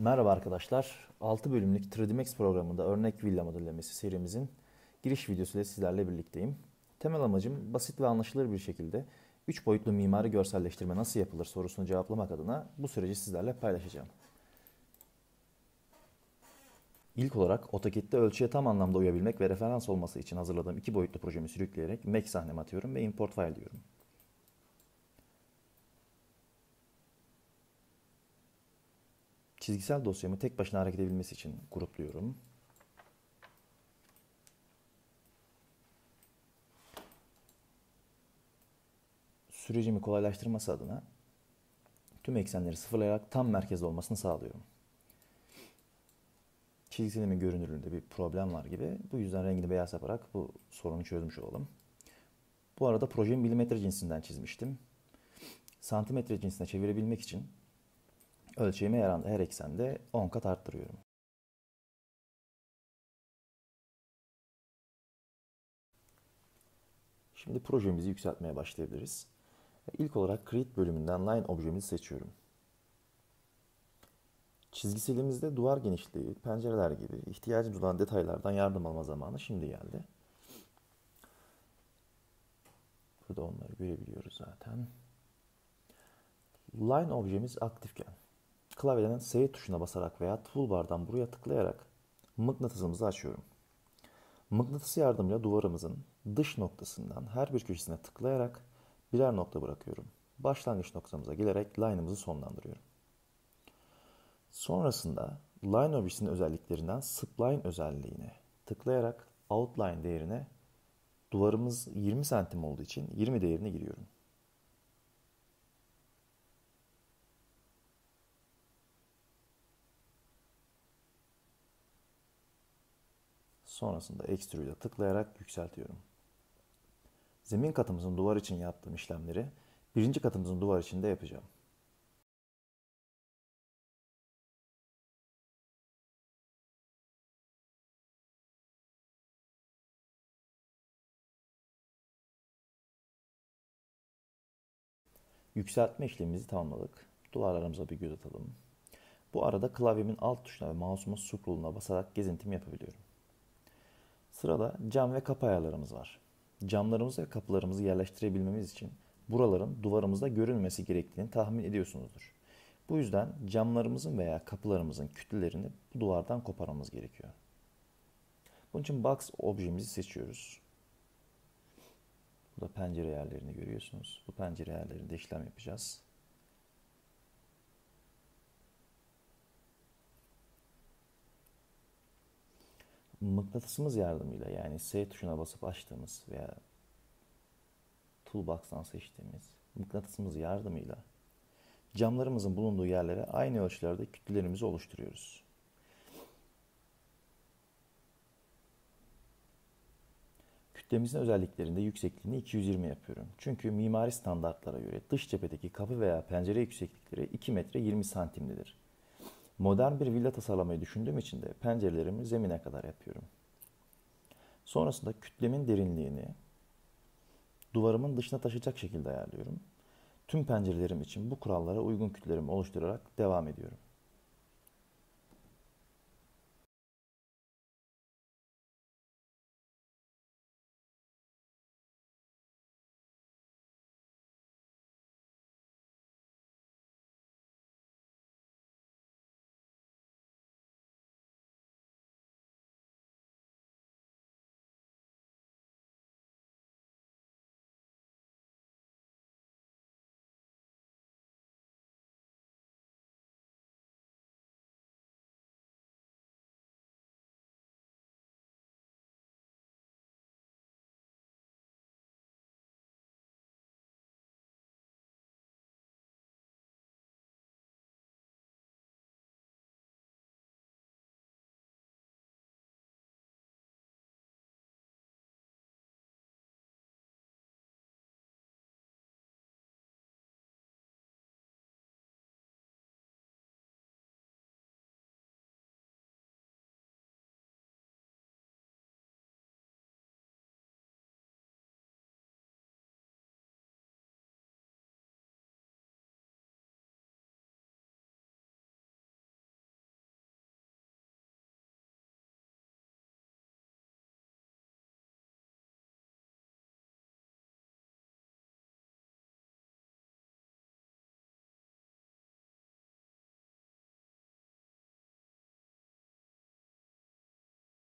Merhaba arkadaşlar. 6 bölümlük 3D Max programında örnek villa modellemesi serimizin giriş videosuyla sizlerle birlikteyim. Temel amacım basit ve anlaşılır bir şekilde 3 boyutlu mimari görselleştirme nasıl yapılır sorusunu cevaplamak adına bu süreci sizlerle paylaşacağım. İlk olarak AutoCAD'de ölçüye tam anlamda uyabilmek ve referans olması için hazırladığım iki boyutlu projemi sürükleyerek Make sahneme atıyorum ve Import File diyorum. Çizgisel dosyamı tek başına hareket edebilmesi için grupluyorum. Sürecimi kolaylaştırması adına tüm eksenleri sıfırlayarak tam merkezde olmasını sağlıyorum. Çizgiselimin görünürlüğünde bir problem var gibi. Bu yüzden rengini beyaz yaparak bu sorunu çözmüş olalım. Bu arada projemi milimetre cinsinden çizmiştim. Santimetre cinsine çevirebilmek için Ölçeğimi her, an, her eksende 10 kat arttırıyorum. Şimdi projemizi yükseltmeye başlayabiliriz. İlk olarak Create bölümünden Line objemizi seçiyorum. Çizgiselimizde duvar genişliği, pencereler gibi ihtiyacımız olan detaylardan yardım alma zamanı şimdi geldi. Burada onları görebiliyoruz zaten. Line objemiz aktifken klavyeden S tuşuna basarak veya toolbar'dan buraya tıklayarak mıknatısımızı açıyorum. Mıknatıs yardımıyla duvarımızın dış noktasından her bir köşesine tıklayarak birer nokta bırakıyorum. Başlangıç noktamıza gelerek line'ımızı sonlandırıyorum. Sonrasında line objesinin özelliklerinden spline özelliğine tıklayarak outline değerine duvarımız 20 santim olduğu için 20 değerini giriyorum. Sonrasında Extrude'a tıklayarak yükseltiyorum. Zemin katımızın duvar için yaptığım işlemleri birinci katımızın duvar için de yapacağım. Yükseltme işlemimizi tamamladık. Duvarlarımıza bir göz atalım. Bu arada klavyemin alt tuşuna ve mouse'umun scroll'una basarak gezintimi yapabiliyorum. Sırada cam ve kapı ayarlarımız var. Camlarımızı ve kapılarımızı yerleştirebilmemiz için buraların duvarımızda görünmesi gerektiğini tahmin ediyorsunuzdur. Bu yüzden camlarımızın veya kapılarımızın kütlelerini bu duvardan koparmamız gerekiyor. Bunun için box objemizi seçiyoruz. Burada pencere yerlerini görüyorsunuz. Bu pencere yerlerinde işlem yapacağız. Mıknatısımız yardımıyla yani S tuşuna basıp açtığımız veya Toolbox'tan seçtiğimiz mıknatısımız yardımıyla camlarımızın bulunduğu yerlere aynı ölçülerde kütlelerimizi oluşturuyoruz. Kütlemizin özelliklerinde yüksekliğini 220 yapıyorum. Çünkü mimari standartlara göre dış cephedeki kapı veya pencere yükseklikleri 2 metre 20 santimlidir. Modern bir villa tasarlamayı düşündüğüm için de pencerelerimi zemine kadar yapıyorum. Sonrasında kütlemin derinliğini duvarımın dışına taşıyacak şekilde ayarlıyorum. Tüm pencerelerim için bu kurallara uygun kütlelerimi oluşturarak devam ediyorum.